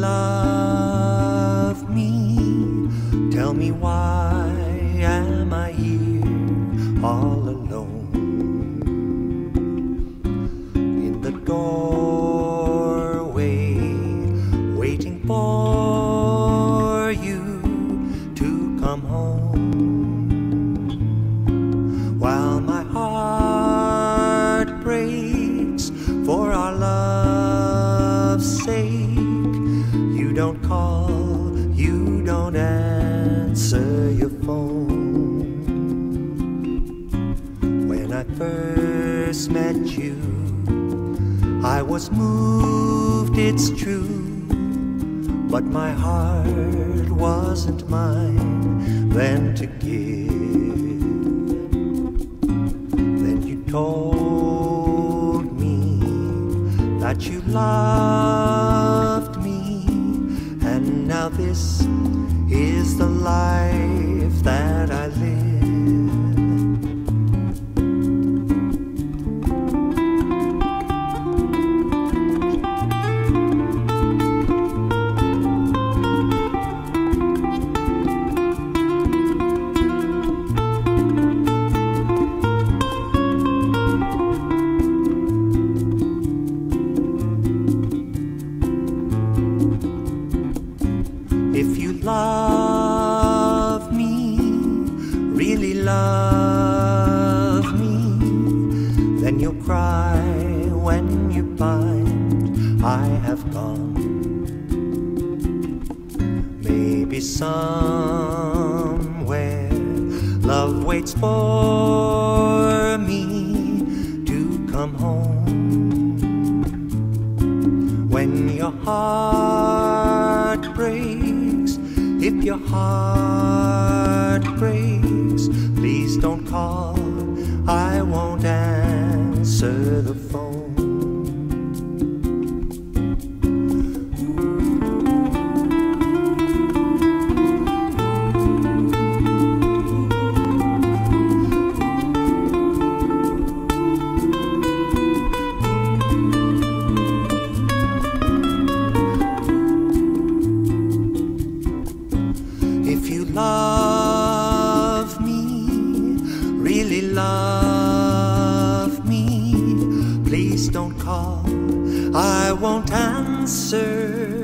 love me? Tell me why am I here all alone? Don't call, you don't answer your phone. When I first met you, I was moved, it's true, but my heart wasn't mine then to give. Then you told me that you loved now this is the life If you love me, really love me, then you'll cry when you find I have gone. Maybe somewhere love waits for if your heart breaks, please don't call, I won't answer the phone. Really love me, please don't call, I won't answer